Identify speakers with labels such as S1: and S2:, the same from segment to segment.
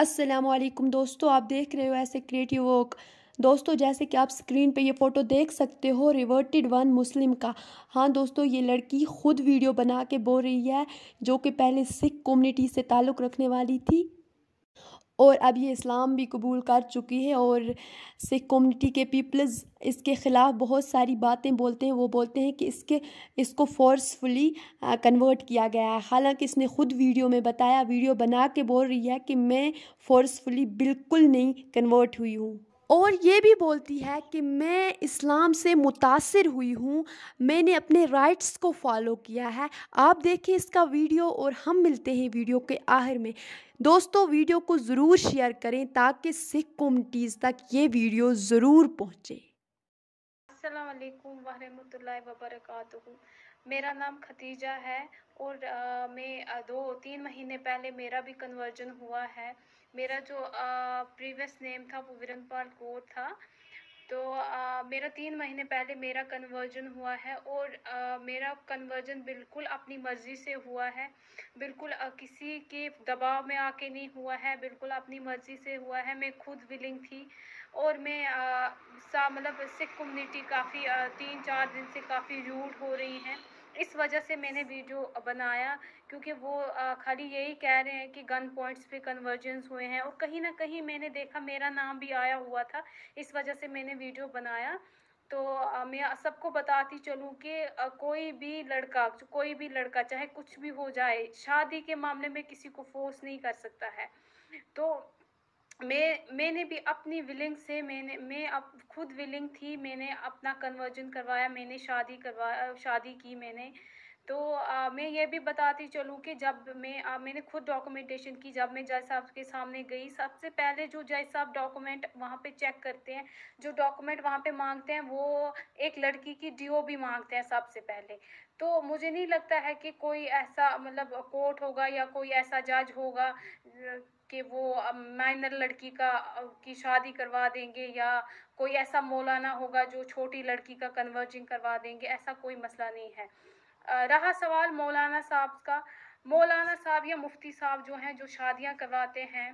S1: असलकुम दोस्तों, आप देख रहे हो ऐसे क्रिएटिव वर्क दोस्तों, जैसे कि आप स्क्रीन पे ये फ़ोटो देख सकते हो रिवर्टेड वन मुस्लिम का। हाँ दोस्तों, ये लड़की ख़ुद वीडियो बना के बोल रही है, जो कि पहले सिख कम्युनिटी से ताल्लुक़ रखने वाली थी। और अब ये इस्लाम भी कबूल कर चुकी है और सिख कम्युनिटी के पीपल्स इसके ख़िलाफ़ बहुत सारी बातें बोलते हैं। वो बोलते हैं कि इसके, इसको फोर्सफुली कन्वर्ट किया गया है। हालाँकि इसने ख़ुद वीडियो में बताया, वीडियो बना के बोल रही है कि मैं फोर्सफुली बिल्कुल नहीं कन्वर्ट हुई हूँ। और ये भी बोलती है कि मैं इस्लाम से मुतासर हुई हूँ, मैंने अपने राइट्स को फॉलो किया है। आप देखें इसका वीडियो और हम मिलते हैं वीडियो के आखिर में। दोस्तों वीडियो को ज़रूर शेयर करें ताकि सिख कम्युनिटीज़ तक ये वीडियो ज़रूर पहुँचे।
S2: असलकुम वरहमल वबरक मेरा नाम खतीजा है और आ, मैं दो तीन महीने पहले मेरा भी कन्वर्जन हुआ है। मेरा जो प्रीवियस नेम था वो विरनपाल कौर था। तो आ, मेरा तीन महीने पहले मेरा कन्वर्जन हुआ है और आ, मेरा कन्वर्जन बिल्कुल अपनी मर्ज़ी से हुआ है। बिल्कुल आ, किसी के दबाव में आके नहीं हुआ है। बिल्कुल अपनी मर्ज़ी से हुआ है। मैं खुद विलिंग थी और मैं सा मतलब सिख कम्युनिटी काफ़ी तीन चार दिन से काफ़ी रूड हो रही हैं। इस वजह से मैंने वीडियो बनाया, क्योंकि वो खाली यही कह रहे हैं कि गन पॉइंट्स पे कन्वर्जेंस हुए हैं और कहीं ना कहीं मैंने देखा, मेरा नाम भी आया हुआ था, इस वजह से मैंने वीडियो बनाया। तो मैं सबको बताती चलूँ कि कोई भी लड़का, कोई भी लड़का, चाहे कुछ भी हो जाए, शादी के मामले में किसी को फोर्स नहीं कर सकता है। तो मैं मैंने भी अपनी विलिंग से मैंने मैं अब खुद विलिंग थी मैंने अपना कन्वर्जन करवाया मैंने शादी करवाया शादी की मैंने। तो आ, मैं ये भी बताती चलूँ कि जब मैं आ, मैंने खुद डॉक्यूमेंटेशन की जब मैं जज साहब के सामने गई सबसे पहले जो जज साहब डॉक्यूमेंट वहाँ पे चेक करते हैं जो डॉक्यूमेंट वहाँ पे मांगते हैं वो एक लड़की की डीओ भी मांगते हैं सबसे पहले। तो मुझे नहीं लगता है कि कोई ऐसा मतलब कोर्ट होगा या कोई ऐसा जज होगा कि वो माइनर लड़की का की शादी करवा देंगे या कोई ऐसा मौलाना होगा जो छोटी लड़की का कन्वर्जिंग करवा देंगे, ऐसा कोई मसला नहीं है। रहा सवाल मौलाना साहब का। मौलाना साहब या मुफ्ती साहब जो हैं, जो शादियाँ करवाते हैं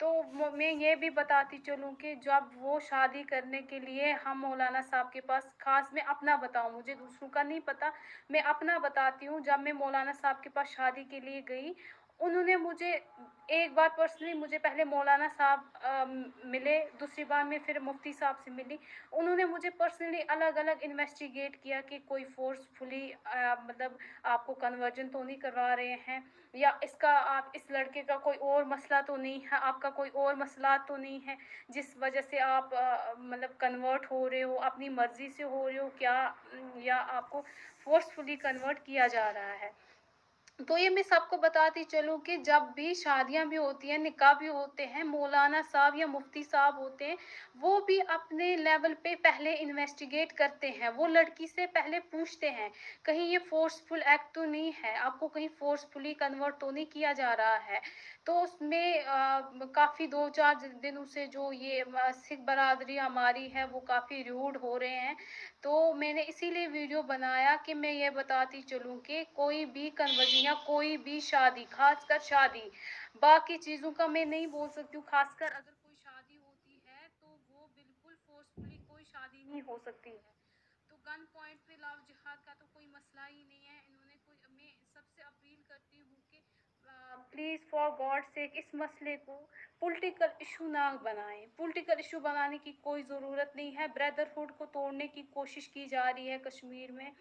S2: तो मैं ये भी बताती चलूँ कि जब वो शादी करने के लिए हम मौलाना साहब के पास, खास मैं अपना बताऊँ, मुझे दूसरों का नहीं पता, मैं अपना बताती हूँ, जब मैं मौलाना साहब के पास शादी के लिए गई उन्होंने मुझे, एक बार पर्सनली मुझे पहले मौलाना साहब मिले, दूसरी बार मैं फिर मुफ्ती साहब से मिली। उन्होंने मुझे पर्सनली अलग अलग इन्वेस्टिगेट किया कि कोई फोर्सफुली मतलब आपको कन्वर्जन तो नहीं करवा रहे हैं, या इसका आप, इस लड़के का कोई और मसला तो नहीं है, आपका कोई और मसला तो नहीं है, जिस वजह से आप मतलब कन्वर्ट हो रहे हो, अपनी मर्ज़ी से हो रहे हो, क्या, या आपको फोर्सफुली कन्वर्ट किया जा रहा है। तो ये मैं सबको बताती चलूँ कि जब भी शादियाँ भी होती हैं, निकाह भी होते हैं, मौलाना साहब या मुफ्ती साहब होते हैं, वो भी अपने लेवल पे पहले इन्वेस्टिगेट करते हैं। वो लड़की से पहले पूछते हैं, कहीं ये फोर्सफुल एक्ट तो नहीं है? आपको कहीं फोर्सफुली कन्वर्ट तो नहीं किया जा रहा है? तो उसमें काफ़ी दो चार दिनों से जो ये सिख बरदरी हमारी है, वो काफ़ी रूड हो रहे हैं। तो मैंने इसीलिए वीडियो बनाया कि मैं ये बताती चलूँ कि कोई भी कन्वर्जन या कोई भी शादी, खासकर शादी, बाकी चीज़ों का मैं नहीं बोल सकती हूँ। खासकर अगर कोई शादी होती है तो वो बिल्कुल फोर्सफुली कोई शादी नहीं हो सकती है तो गन पॉइंट पे लव जिहाद का तो कोई मसला ही नहीं है इन्होंने कोई मैं सबसे अपील करती हूँ कि प्लीज़ फॉर गॉड सेक इस मसले को पॉलिटिकल इशू ना बनाएँ। पॉलिटिकल इशू बनाने की कोई ज़रूरत नहीं है। ब्रदरहुड को तोड़ने की कोशिश की जा रही है कश्मीर में।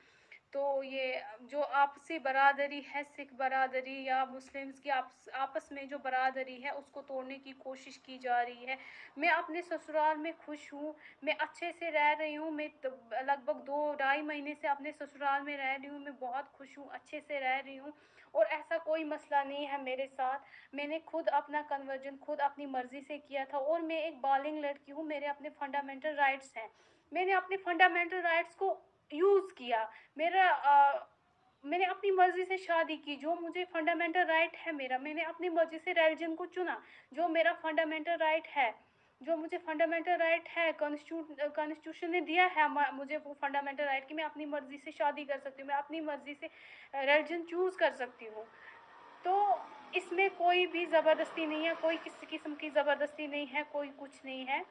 S2: तो ये, जो आपसी बरादरी है, सिख बरादरी या मुस्लिम्स की आपस आपस में जो बरादरी है, उसको तोड़ने की कोशिश की जा रही है। मैं अपने ससुराल में खुश हूँ। मैं अच्छे से रह रही हूँ। मैं लगभग दो, ढाई महीने से अपने ससुराल में रह रही हूँ। मैं बहुत खुश हूँ, अच्छे से रह रही हूँ। और ऐसा कोई मसला नहीं है मेरे साथ। मैंने खुद अपना कन्वर्जन खुद अपनी मर्ज़ी से किया था। और मैं एक बालिंग लड़की हूँ। मेरे अपने फंडामेंटल राइट्स हैं। मैंने अपने फंडामेंटल राइट्स को यूज़ किया। मेरा आ, मैंने अपनी मर्ज़ी से शादी की जो मुझे फंडामेंटल राइट है मेरा मैंने अपनी मर्ज़ी से रिलीजन को चुना जो मेरा फंडामेंटल राइट है जो मुझे फंडामेंटल राइट है कॉन्स्टिट्यूशन ने दिया है मुझे वो फंडामेंटल राइट कि मैं अपनी मर्ज़ी से शादी कर सकती हूँ मैं अपनी मर्ज़ी से रिलीजन चूज़ कर सकती हूँ। तो इसमें कोई भी ज़बरदस्ती नहीं है कोई किसी किस्म की ज़बरदस्ती नहीं है कोई कुछ नहीं है।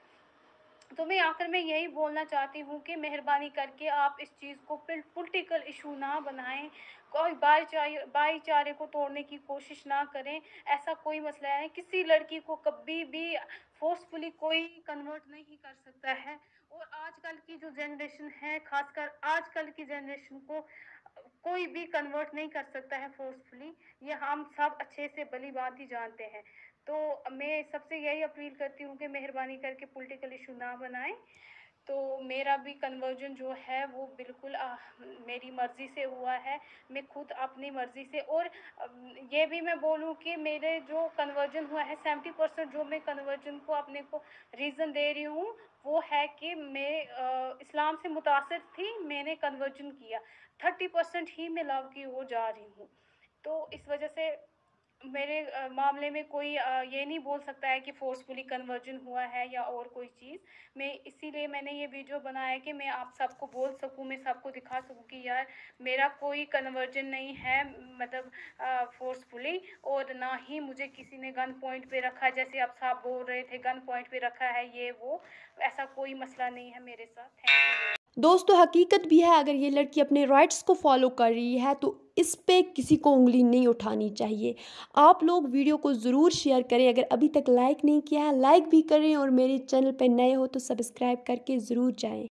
S2: तो मैं आखिर में यही बोलना चाहती हूँ कि मेहरबानी करके आप इस चीज़ को पोलिटिकल इशू ना बनाएँ। कोई भाईचारे भाईचारे को तोड़ने की कोशिश ना करें। ऐसा कोई मसला है? किसी लड़की को कभी भी फोर्सफुली कोई कन्वर्ट नहीं कर सकता है। और आजकल की जो जनरेशन है, खासकर आजकल की जनरेशन को कोई भी कन्वर्ट नहीं कर सकता है फोर्सफुली ये हम सब अच्छे से भली बात ही जानते हैं। तो मैं सबसे यही अपील करती हूँ कि मेहरबानी करके पॉलिटिकल इशू ना बनाएँ। तो मेरा भी कन्वर्जन जो है वो बिल्कुल आ, मेरी मर्ज़ी से हुआ है। मैं खुद अपनी मर्ज़ी से और ये भी मैं बोलूँ कि मेरे जो कन्वर्जन हुआ है सेवेंटी परसेंट जो मैं कन्वर्जन को अपने को रीज़न दे रही हूँ वो है कि मैं आ, इस्लाम से मुतासर थी मैंने कन्वर्जन किया। थर्टी परसेंट ही मैं लव की ओर जा रही हूँ। तो इस वजह से मेरे मामले में कोई ये नहीं बोल सकता है कि फ़ोर्सफुली कन्वर्जन हुआ है या और कोई चीज़। मैं, इसीलिए मैंने ये वीडियो बनाया कि मैं आप सबको बोल सकूँ, मैं सबको दिखा सकूँ कि यार मेरा कोई कन्वर्जन नहीं है मतलब फ़ोर्सफुली और ना ही मुझे किसी ने गन पॉइंट पे रखा, जैसे आप साहब बोल रहे थे गन पॉइंट पे रखा है ये, वो, ऐसा कोई मसला नहीं है मेरे साथ।
S1: दोस्तों, हकीकत भी है, अगर ये लड़की अपने राइट्स को फॉलो कर रही है तो इस पे किसी को उंगली नहीं उठानी चाहिए। आप लोग वीडियो को ज़रूर शेयर करें। अगर अभी तक लाइक नहीं किया है, लाइक भी करें और मेरे चैनल पर नए हो तो सब्सक्राइब करके ज़रूर जाएँ।